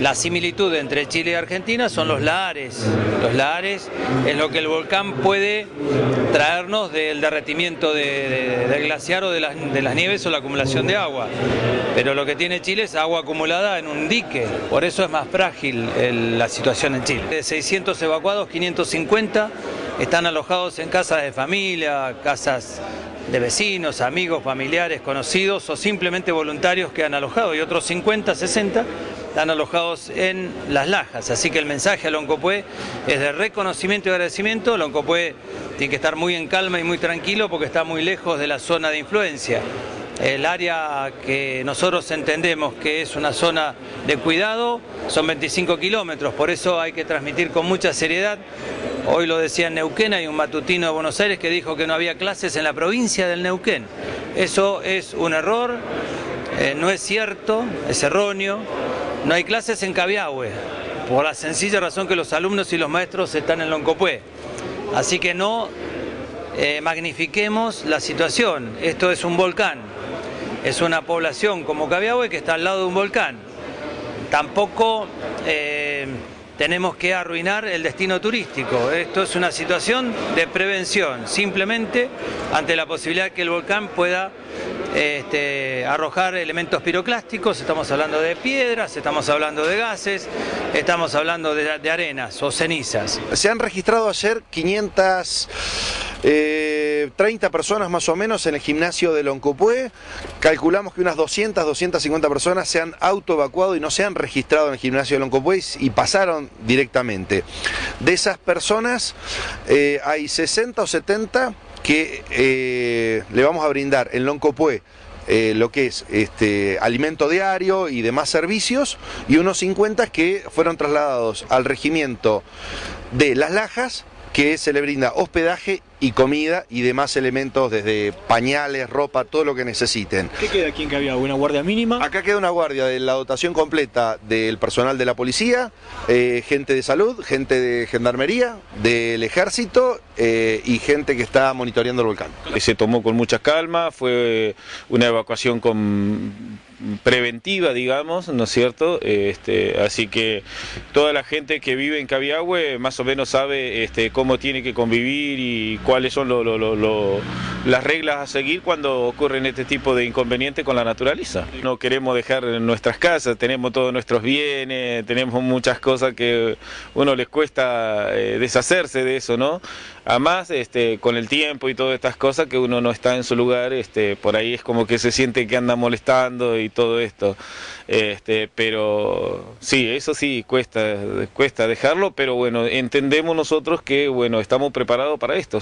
La similitud entre Chile y Argentina son los lares. Los lares es lo que el volcán puede traernos del derretimiento del glaciar o de las, nieves o la acumulación de agua. Pero lo que tiene Chile es agua acumulada en un dique. Por eso es más frágil la situación en Chile. De 600 evacuados, 550 están alojados en casas de familia, casas de vecinos, amigos, familiares, conocidos o simplemente voluntarios que han alojado y otros 50, 60 están alojados en las lajas. Así que el mensaje a Loncopué es de reconocimiento y agradecimiento. Loncopué tiene que estar muy en calma y muy tranquilo porque está muy lejos de la zona de influencia. El área que nosotros entendemos que es una zona de cuidado son 25 kilómetros, por eso hay que transmitir con mucha seriedad. Hoy lo decía en Neuquén, hay un matutino de Buenos Aires que dijo que no había clases en la provincia del Neuquén. Eso es un error, eh, no es cierto, es erróneo. No hay clases en Cabiahue, por la sencilla razón que los alumnos y los maestros están en Loncopué. Así que no eh, magnifiquemos la situación. Esto es un volcán, es una población como Cabiahue que está al lado de un volcán. Tampoco eh, tenemos que arruinar el destino turístico. Esto es una situación de prevención, simplemente ante la posibilidad que el volcán pueda este, arrojar elementos piroclásticos, estamos hablando de piedras, estamos hablando de gases, estamos hablando de, arenas o cenizas. Se han registrado ayer 500 eh, 30 personas más o menos en el gimnasio de Loncopué. Calculamos que unas 200, 250 personas se han autoevacuado y no se han registrado en el gimnasio de Loncopué y pasaron directamente. De esas personas eh, hay 60 o 70 que eh, le vamos a brindar en Loncopué eh, lo que es este, alimento diario y demás servicios, y unos 50 que fueron trasladados al regimiento de Las Lajas, que se le brinda hospedaje y comida y demás elementos desde pañales, ropa, todo lo que necesiten. ¿Qué queda aquí en había ¿Una guardia mínima? Acá queda una guardia de la dotación completa del personal de la policía, eh, gente de salud, gente de gendarmería, del ejército eh, y gente que está monitoreando el volcán. Se tomó con mucha calma, fue una evacuación con preventiva, digamos, ¿no es cierto? Este, así que toda la gente que vive en Cabiahue más o menos sabe este, cómo tiene que convivir y cuáles son las reglas a seguir cuando ocurren este tipo de inconvenientes con la naturaleza. No queremos dejar nuestras casas, tenemos todos nuestros bienes, tenemos muchas cosas que uno les cuesta eh, deshacerse de eso, ¿no? Además, este, con el tiempo y todas estas cosas que uno no está en su lugar, este, por ahí es como que se siente que anda molestando y todo esto. Este, pero sí, eso sí cuesta, cuesta dejarlo, pero bueno, entendemos nosotros que bueno, estamos preparados para esto.